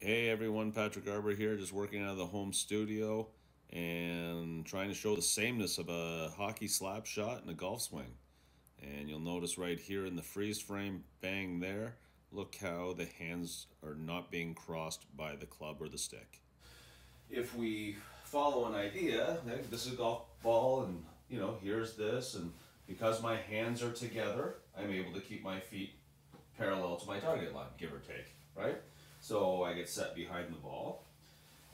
Hey everyone, Patrick Arbour here, just working out of the home studio and trying to show the sameness of a hockey slap shot and a golf swing. And you'll notice right here in the freeze frame, bang there, look how the hands are not being crossed by the club or the stick. If we follow an idea, this is a golf ball and you know, here's this and because my hands are together, I'm able to keep my feet parallel to my target line, give or take, right? So I get set behind the ball.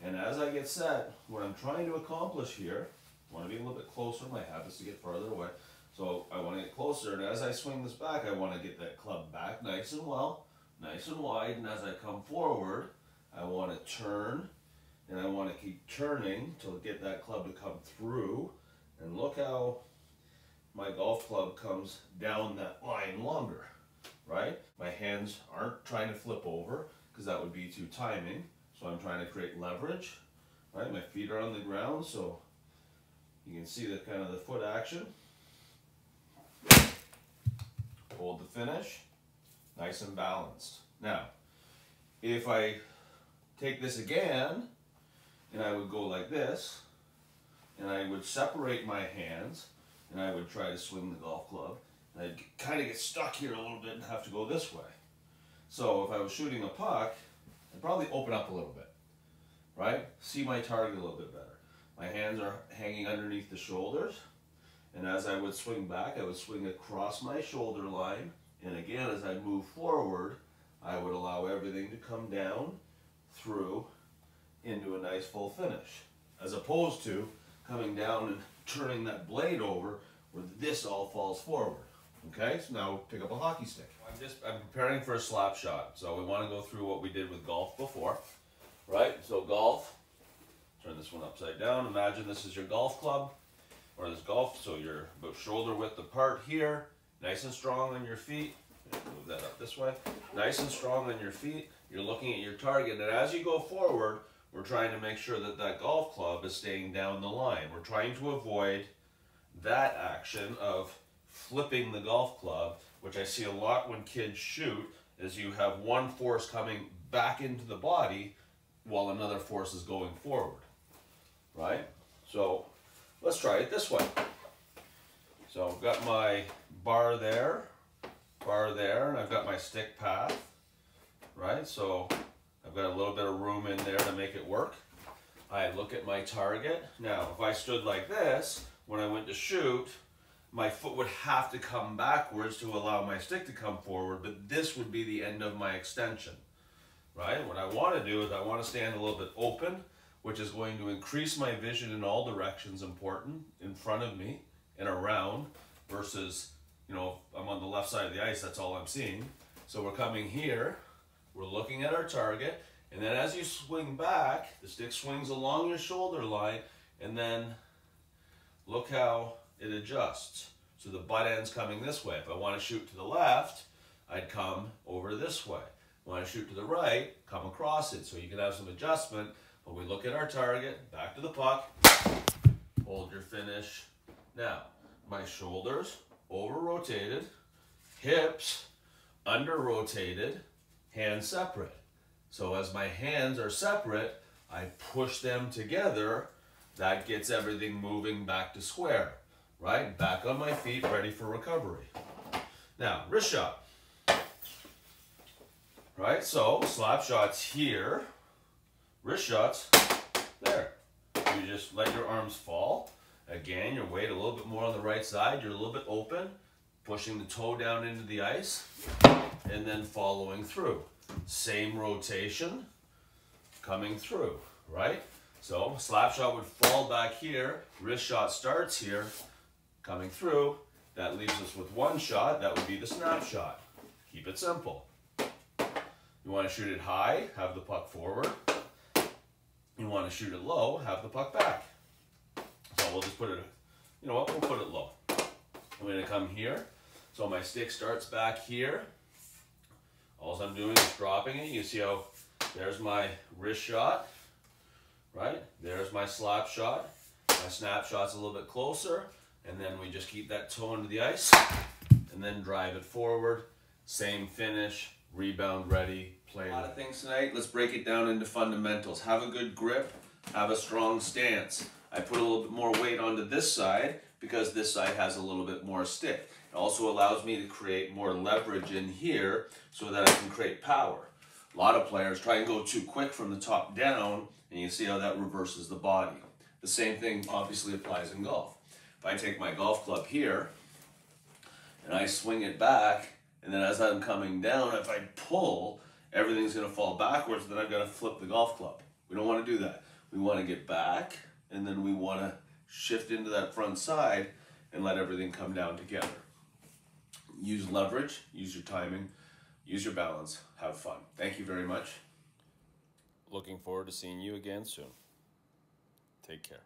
And as I get set, what I'm trying to accomplish here, I want to be a little bit closer. My habit is to get farther away. So I want to get closer. And as I swing this back, I want to get that club back nice and well, nice and wide. And as I come forward, I want to turn and I want to keep turning to get that club to come through. And look how my golf club comes down that line longer, right? My hands aren't trying to flip over because that would be too timing. So I'm trying to create leverage, right? My feet are on the ground, so you can see the kind of the foot action. Hold the finish, nice and balanced. Now, if I take this again, and I would go like this, and I would separate my hands, and I would try to swing the golf club, and I'd kind of get stuck here a little bit and have to go this way. So if I was shooting a puck, I'd probably open up a little bit, right? See my target a little bit better. My hands are hanging underneath the shoulders. And as I would swing back, I would swing across my shoulder line. And again, as I move forward, I would allow everything to come down through into a nice full finish. As opposed to coming down and turning that blade over where this all falls forward. Okay, so now pick up a hockey stick. I'm just, I'm preparing for a slap shot. So we want to go through what we did with golf before, right? So golf, turn this one upside down. Imagine this is your golf club or this golf. So you're about shoulder width apart here, nice and strong on your feet. Move that up this way. Nice and strong on your feet. You're looking at your target. And as you go forward, we're trying to make sure that that golf club is staying down the line. We're trying to avoid that action of flipping the golf club, which I see a lot when kids shoot, is you have one force coming back into the body while another force is going forward, right? So let's try it this way. So I've got my bar there, bar there, and I've got my stick path, right? So I've got a little bit of room in there to make it work. I look at my target. Now, if I stood like this, when I went to shoot, my foot would have to come backwards to allow my stick to come forward, but this would be the end of my extension, right? What I want to do is I want to stand a little bit open, which is going to increase my vision in all directions important, in front of me and around, versus, you know, I'm on the left side of the ice, that's all I'm seeing. So we're coming here, we're looking at our target, and then as you swing back, the stick swings along your shoulder line, and then look how it adjusts. So the butt end's coming this way. If I want to shoot to the left, I'd come over this way. When I shoot to the right, come across it. So you can have some adjustment. But we look at our target, back to the puck, hold your finish. Now, my shoulders over rotated, hips under rotated, hands separate. So as my hands are separate, I push them together. That gets everything moving back to square right? Back on my feet, ready for recovery. Now, wrist shot. Right, so slap shots here, wrist shots there. You just let your arms fall. Again, your weight a little bit more on the right side. You're a little bit open, pushing the toe down into the ice, and then following through. Same rotation, coming through, right? So slap shot would fall back here, wrist shot starts here, coming through. That leaves us with one shot. That would be the snapshot. Keep it simple. You want to shoot it high, have the puck forward. You want to shoot it low, have the puck back. So we'll just put it, you know what, we'll put it low. I'm going to come here. So my stick starts back here. All I'm doing is dropping it. You see how there's my wrist shot, right? There's my slap shot. My snapshot's a little bit closer. And then we just keep that toe into the ice and then drive it forward. Same finish, rebound ready, play. A lot of things tonight. Let's break it down into fundamentals. Have a good grip, have a strong stance. I put a little bit more weight onto this side because this side has a little bit more stick. It also allows me to create more leverage in here so that I can create power. A lot of players try and go too quick from the top down and you see how that reverses the body. The same thing obviously applies in golf. If I take my golf club here and I swing it back, and then as I'm coming down, if I pull, everything's gonna fall backwards, then I've gotta flip the golf club. We don't wanna do that. We wanna get back, and then we wanna shift into that front side and let everything come down together. Use leverage, use your timing, use your balance, have fun. Thank you very much. Looking forward to seeing you again soon. Take care.